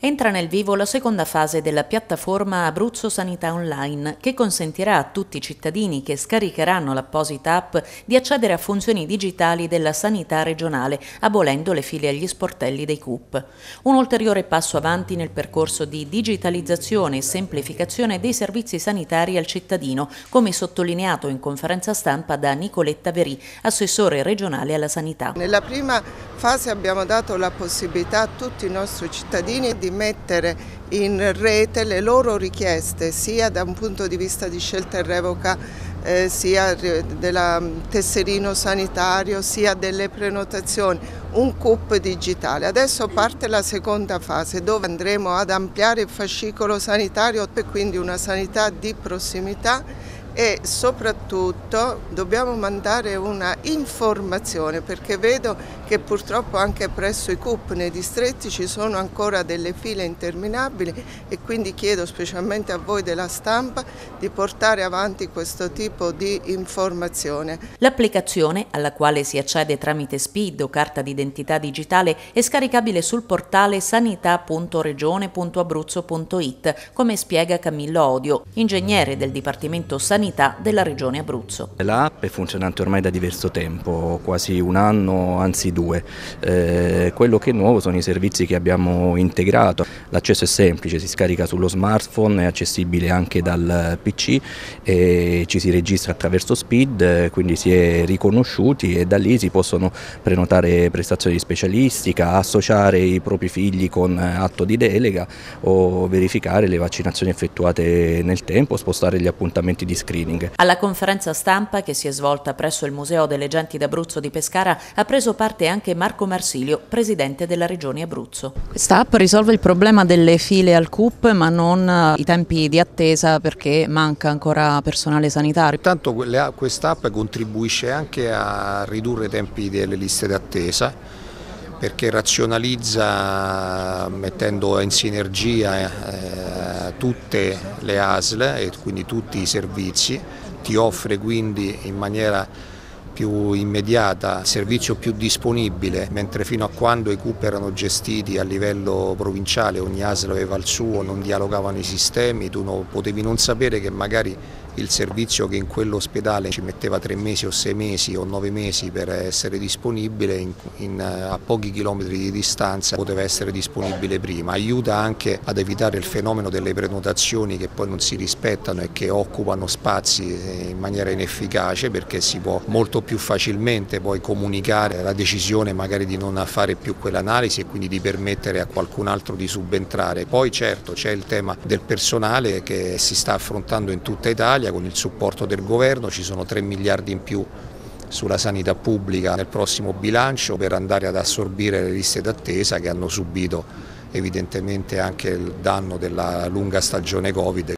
Entra nel vivo la seconda fase della piattaforma Abruzzo Sanità Online, che consentirà a tutti i cittadini che scaricheranno l'apposita app di accedere a funzioni digitali della sanità regionale, abolendo le file agli sportelli dei CUP. Un ulteriore passo avanti nel percorso di digitalizzazione e semplificazione dei servizi sanitari al cittadino, come sottolineato in conferenza stampa da Nicoletta Verì, assessore regionale alla sanità. Nella prima fase abbiamo dato la possibilità a tutti i nostri cittadini di di mettere in rete le loro richieste sia da un punto di vista di scelta e revoca eh, sia del tesserino sanitario sia delle prenotazioni, un CUP digitale. Adesso parte la seconda fase dove andremo ad ampliare il fascicolo sanitario e quindi una sanità di prossimità e soprattutto dobbiamo mandare una informazione perché vedo che purtroppo anche presso i CUP nei distretti ci sono ancora delle file interminabili e quindi chiedo specialmente a voi della stampa di portare avanti questo tipo di informazione. L'applicazione alla quale si accede tramite SPID o carta d'identità digitale è scaricabile sul portale sanità.regione.abruzzo.it come spiega Camillo Odio, ingegnere del Dipartimento Sanità sanità della regione Abruzzo. L'app è funzionante ormai da diverso tempo, quasi un anno, anzi due. Eh, quello che è nuovo sono i servizi che abbiamo integrato. L'accesso è semplice, si scarica sullo smartphone, è accessibile anche dal PC e ci si registra attraverso SPID, quindi si è riconosciuti e da lì si possono prenotare prestazioni di specialistica, associare i propri figli con atto di delega o verificare le vaccinazioni effettuate nel tempo, spostare gli appuntamenti di screening screening. Alla conferenza stampa che si è svolta presso il Museo delle Genti d'Abruzzo di Pescara ha preso parte anche Marco Marsilio, presidente della regione Abruzzo. Questa app risolve il problema delle file al CUP ma non eh, i tempi di attesa perché manca ancora personale sanitario. Intanto questa app contribuisce anche a ridurre i tempi delle liste d'attesa perché razionalizza mettendo in sinergia eh, tutte le ASL e quindi tutti i servizi, ti offre quindi in maniera più immediata, servizio più disponibile, mentre fino a quando i CUP erano gestiti a livello provinciale, ogni ASL aveva il suo, non dialogavano i sistemi, tu no, potevi non sapere che magari il servizio che in quell'ospedale ci metteva tre mesi o sei mesi o nove mesi per essere disponibile in, in, a pochi chilometri di distanza poteva essere disponibile prima. Aiuta anche ad evitare il fenomeno delle prenotazioni che poi non si rispettano e che occupano spazi eh, in maniera inefficace perché si può molto più facilmente poi comunicare la decisione magari di non fare più quell'analisi e quindi di permettere a qualcun altro di subentrare. Poi certo c'è il tema del personale che si sta affrontando in tutta Italia Italia con il supporto del governo, ci sono 3 miliardi in più sulla sanità pubblica nel prossimo bilancio per andare ad assorbire le liste d'attesa che hanno subito evidentemente anche il danno della lunga stagione Covid